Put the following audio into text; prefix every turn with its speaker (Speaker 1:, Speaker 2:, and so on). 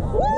Speaker 1: Woo!